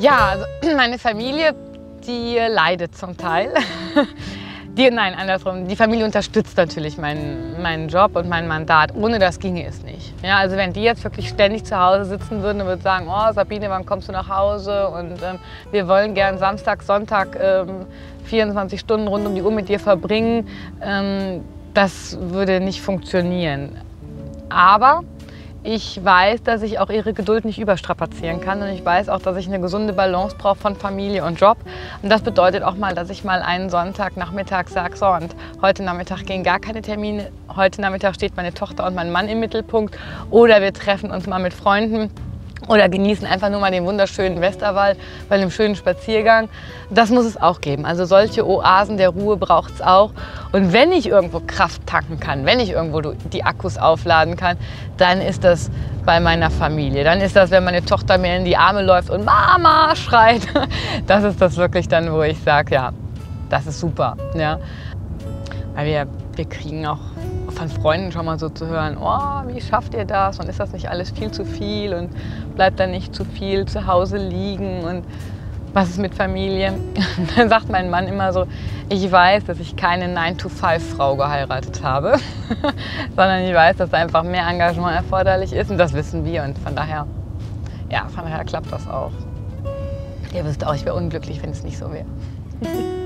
Ja, also meine Familie, die leidet zum Teil. Die, nein, andersrum. Die Familie unterstützt natürlich meinen, meinen Job und mein Mandat. Ohne das ginge es nicht. Ja, also wenn die jetzt wirklich ständig zu Hause sitzen würden und würden sagen, oh Sabine, wann kommst du nach Hause? Und ähm, wir wollen gern Samstag, Sonntag ähm, 24 Stunden rund um die Uhr mit dir verbringen. Ähm, das würde nicht funktionieren. Aber ich weiß, dass ich auch ihre Geduld nicht überstrapazieren kann und ich weiß auch, dass ich eine gesunde Balance brauche von Familie und Job. Und das bedeutet auch mal, dass ich mal einen Sonntagnachmittag sage, so und heute Nachmittag gehen gar keine Termine, heute Nachmittag steht meine Tochter und mein Mann im Mittelpunkt. Oder wir treffen uns mal mit Freunden oder genießen einfach nur mal den wunderschönen Westerwald bei einem schönen Spaziergang. Das muss es auch geben. Also solche Oasen der Ruhe braucht es auch. Und wenn ich irgendwo Kraft tanken kann, wenn ich irgendwo die Akkus aufladen kann, dann ist das bei meiner Familie. Dann ist das, wenn meine Tochter mir in die Arme läuft und Mama schreit. Das ist das wirklich dann, wo ich sage, ja, das ist super. Ja. Weil wir, wir kriegen auch von Freunden schon mal so zu hören, oh, wie schafft ihr das und ist das nicht alles viel zu viel und bleibt dann nicht zu viel zu Hause liegen und was ist mit Familie? dann sagt mein Mann immer so, ich weiß, dass ich keine 9-to-5-Frau geheiratet habe, sondern ich weiß, dass einfach mehr Engagement erforderlich ist und das wissen wir und von daher, ja, von daher klappt das auch. Ihr wisst auch, ich wäre unglücklich, wenn es nicht so wäre.